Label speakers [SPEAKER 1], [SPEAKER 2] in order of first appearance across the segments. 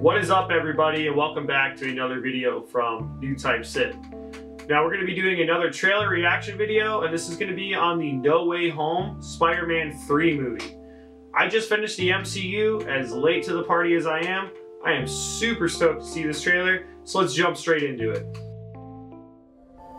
[SPEAKER 1] What is up everybody and welcome back to another video from Newtype Sith. Now we're going to be doing another trailer reaction video and this is going to be on the No Way Home Spider-Man 3 movie. I just finished the MCU, as late to the party as I am, I am super stoked to see this trailer, so let's jump straight into it.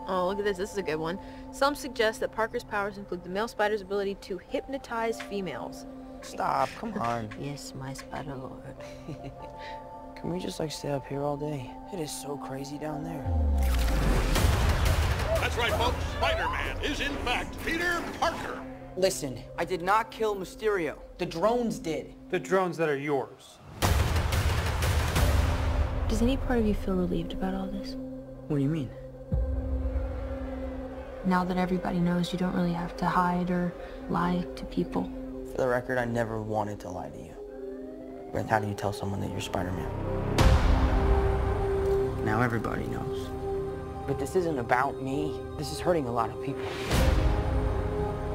[SPEAKER 2] Oh, look at this. This is a good one. Some suggest that Parker's powers include the male spider's ability to hypnotize females.
[SPEAKER 3] Stop, come on.
[SPEAKER 2] yes, my spider lord.
[SPEAKER 3] Can we just like stay up here all day? It is so crazy down there.
[SPEAKER 4] That's right, folks. Spider-Man is in fact Peter Parker.
[SPEAKER 3] Listen, I did not kill Mysterio. The drones did.
[SPEAKER 5] The drones that are yours.
[SPEAKER 2] Does any part of you feel relieved about all this?
[SPEAKER 3] What do you mean?
[SPEAKER 2] Now that everybody knows you don't really have to hide or lie to people.
[SPEAKER 3] For the record, I never wanted to lie to you. But how do you tell someone that you're Spider-Man? Now everybody knows. But this isn't about me. This is hurting a lot of people.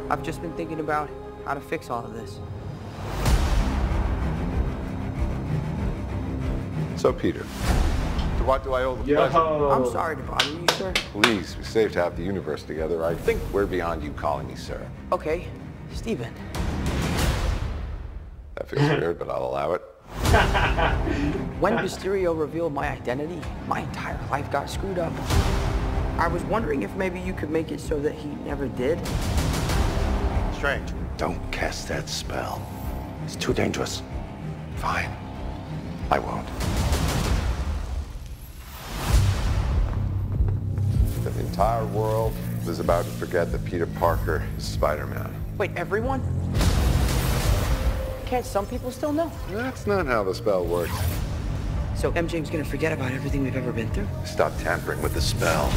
[SPEAKER 3] I've just been thinking about how to fix all of this.
[SPEAKER 6] So, Peter, to what do I owe the
[SPEAKER 1] Yo.
[SPEAKER 6] pleasure?
[SPEAKER 3] I'm sorry to bother you, sir.
[SPEAKER 6] Please, we saved to have the universe together. I think we're beyond you calling me sir.
[SPEAKER 3] Okay, Stephen.
[SPEAKER 6] That feels weird, but I'll allow it.
[SPEAKER 3] When Mysterio revealed my identity, my entire life got screwed up. I was wondering if maybe you could make it so that he never did.
[SPEAKER 4] Strange.
[SPEAKER 6] Don't cast that spell. It's too dangerous. Fine. I won't. The entire world is about to forget that Peter Parker is Spider-Man.
[SPEAKER 3] Wait, everyone? Can't some people still know?
[SPEAKER 6] That's not how the spell works.
[SPEAKER 3] So MJ's gonna forget about everything we've ever been through?
[SPEAKER 6] Stop tampering with the spell.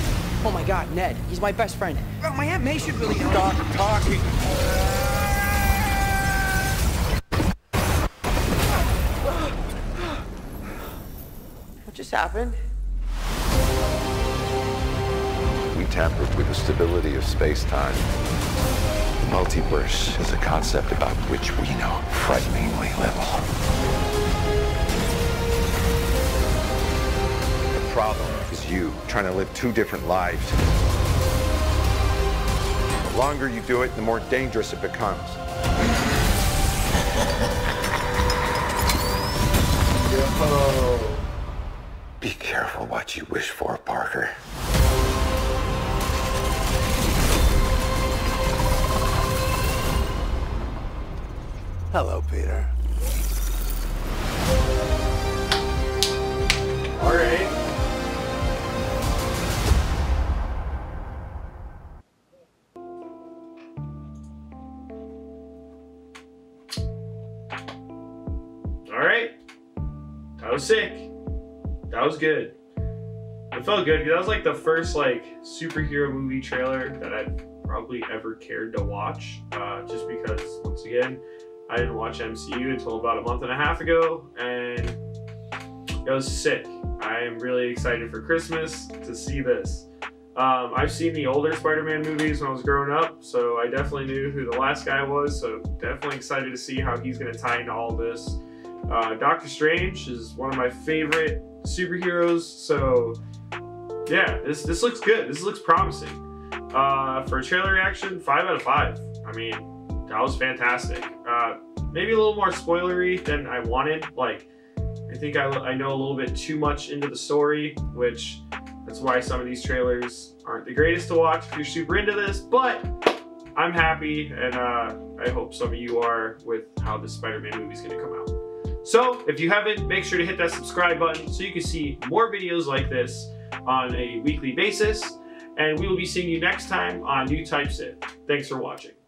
[SPEAKER 3] Oh my god, Ned, he's my best friend. Oh, my Aunt May should really stop talking. What just happened?
[SPEAKER 6] We tampered with the stability of space-time. Multiverse is a concept about which we know frighteningly little. The problem is you trying to live two different lives. The longer you do it, the more dangerous it becomes. Be careful what you wish for, Parker. Hello, Peter.
[SPEAKER 1] Alright. Alright. That was sick. That was good. It felt good that was like the first like superhero movie trailer that I've probably ever cared to watch. Uh, just because once again, I didn't watch MCU until about a month and a half ago, and it was sick. I am really excited for Christmas to see this. Um, I've seen the older Spider-Man movies when I was growing up, so I definitely knew who the last guy was. So definitely excited to see how he's going to tie into all this. Uh, Doctor Strange is one of my favorite superheroes, so yeah, this this looks good. This looks promising. Uh, for a trailer reaction, five out of five. I mean, that was fantastic. Uh, maybe a little more spoilery than I wanted. Like, I think I, I know a little bit too much into the story, which that's why some of these trailers aren't the greatest to watch if you're super into this. But I'm happy, and uh, I hope some of you are with how this Spider-Man movie is going to come out. So, if you haven't, make sure to hit that subscribe button so you can see more videos like this on a weekly basis. And we will be seeing you next time on Newtype Sith. Thanks for watching.